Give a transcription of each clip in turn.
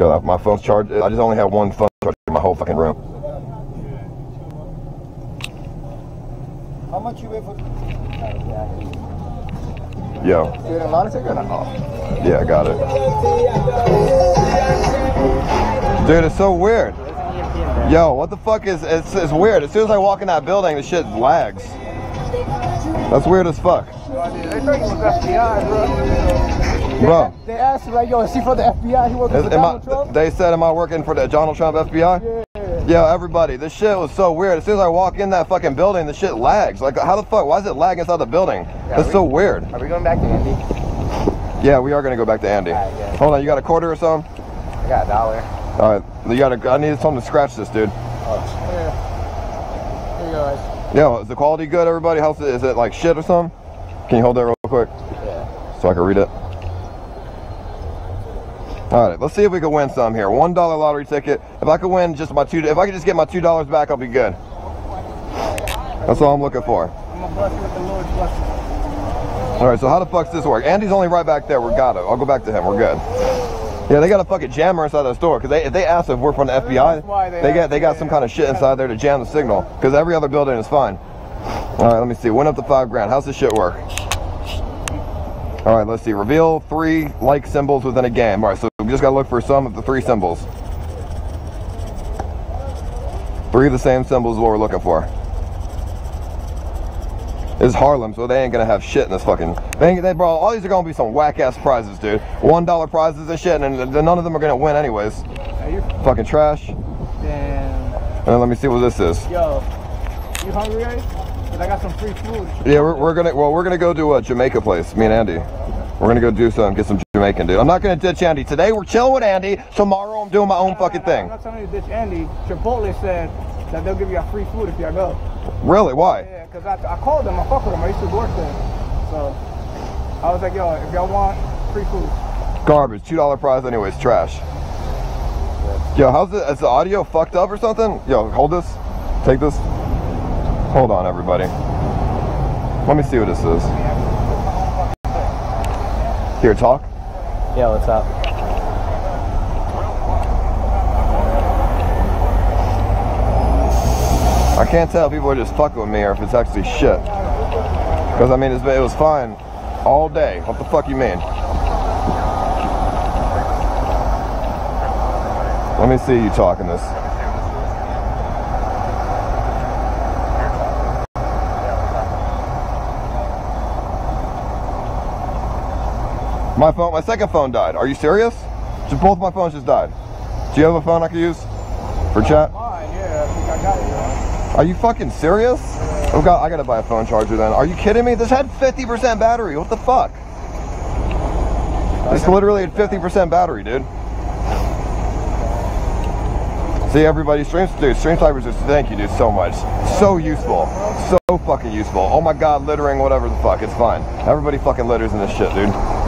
Cause my phone's charged. I just only have one phone charger in my whole fucking room. How much you weigh for? Yo, You in a lot of ticket or not? yeah, I got it. Dude, it's so weird. Yo, what the fuck is? It's, it's weird. As soon as I walk in that building, the shit lags. That's weird as fuck, They thought you was FBI, bro. bro. They asked like, yo, is he for the FBI? He working Is, for Donald I, Trump? they said, am I working for the Donald Trump FBI? Yeah, everybody. This shit was so weird. As soon as I walk in that fucking building, the shit lags. Like, how the fuck? Why is it lagging inside the building? That's we- so weird. Are we going back to Andy? Yeah, we are gonna go back to Andy. Yeah. Hold on, you got a quarter or something? I got a dollar. All right, you got to I need something to scratch this, dude. Oh, here. Here you go, guys. Yeah, is the quality good, everybody? How's it? Is it like shit or something? Can you hold that real quick Yeah. so I can read it? All right, let's see if we can win some here. One dollar lottery ticket. If I could win just my two, if I could just get my two dollars back, I'll be good. That's all I'm looking for. I'm gonna bless you with the Lord's blessing. All right, so how the fuck's this work? Andy's only right back there. We got it. I'll go back to him. We're good. Yeah, they got a fucking jammer inside the store because they if they ask if we're from the FBI, they they got they got some kind of shit inside there to jam the signal because every other building is fine. All right, let me see. Went up to five grand. How's this shit work? All right, let's see. Reveal three like symbols within a game. All right, so we just gotta look for some of the three symbols. Three of the same symbols is what we're looking for. It's Harlem, so they ain't gonna have shit in this fucking. They, they bro, all these are gonna be some whack ass prizes, dude. One dollar prizes and shit, and none of them are gonna win anyways. Fucking trash. Damn. And let me see what this is. Yo, you hungry, guys? Cause I got some free food. Yeah, we're, we're gonna well, we're gonna go to a Jamaica place. Me and Andy. We're gonna go do some, get some Jamaican, dude. I'm not gonna ditch Andy today. We're chilling with Andy. Tomorrow, I'm doing my own fucking thing. I'm not telling you to ditch Andy. Chipotle said that they'll give you a free food if you go. Really? Why? Yeah, cause I, I called them. I fuck with them. I used to work there. So I was like, yo, if y'all want free food, Garbage. Two dollar prize, anyways. Trash. Yo, how's the is the audio fucked up or something? Yo, hold this. Take this. Hold on, everybody. Let me see what this is. Here, talk. Yeah, what's up? I can't tell if people are just fucking with me or if it's actually shit. Because I mean, it's, it was fine all day. What the fuck you mean? Let me see you talking this. My phone, my second phone died. Are you serious? Just both my phones just died. Do you have a phone I could use for chat? Mine, yeah, I think I got it. Right? Are you fucking serious? Oh god, I gotta buy a phone charger then. Are you kidding me? This had 50% battery. What the fuck? This literally had 50% battery, dude. See everybody, stream dude, stream snipers just thank you, dude, so much. So useful. So fucking useful. Oh my god, littering, whatever the fuck, it's fine. Everybody fucking litters in this shit, dude.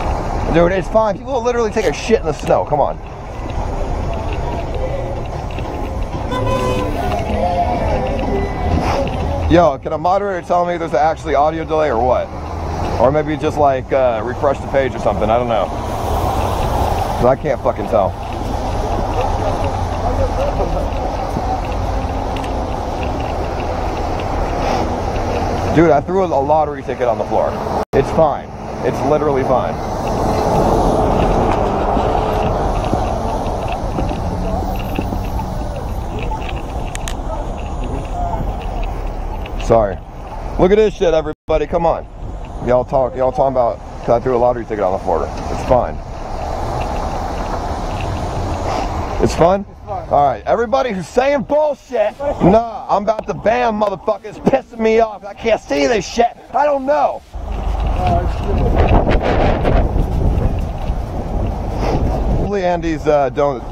Dude, it's fine. People will literally take a shit in the snow. Come on. Yo, can a moderator tell me there's actually audio delay or what? Or maybe just like uh, refresh the page or something. I don't know. I can't fucking tell. Dude, I threw a lottery ticket on the floor. It's fine. It's literally fine. Sorry. Look at this shit, everybody. Come on. Y'all talk. Y'all talking about? Cause I threw a lottery ticket on the floor. It's fine. It's fun. All right, everybody who's saying bullshit. Nah, I'm about to ban motherfuckers. Pissing me off. I can't see this shit. I don't know. Hopefully, Andy's uh, don't.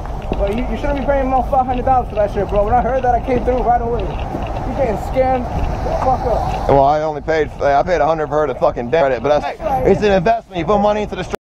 You, you shouldn't be paying more five hundred dollars for that shit, bro. When I heard that, I came through right away. You getting scammed? the Fuck up. Well, I only paid. I paid a hundred for her to fucking credit, but that's it's an investment. You put money into the.